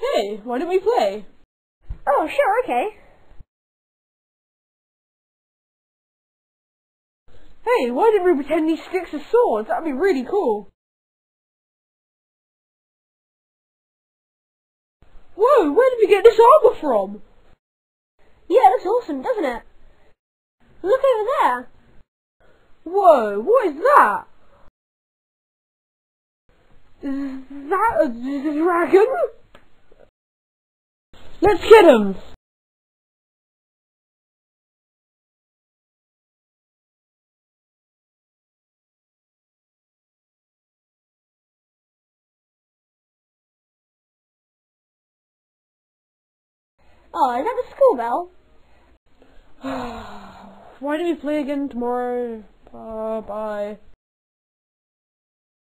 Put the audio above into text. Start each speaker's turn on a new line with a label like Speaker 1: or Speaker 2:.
Speaker 1: Hey, why don't we play?
Speaker 2: Oh, sure, okay.
Speaker 1: Hey, why didn't we pretend these sticks are swords? That'd be really cool. Whoa, where did we get this armor from?
Speaker 2: Yeah, looks awesome, doesn't it? Look over there.
Speaker 1: Whoa, what is that? Is that a dragon? Let's get him!
Speaker 2: Oh, is that the school bell?
Speaker 1: Why don't we play again tomorrow? Uh, bye.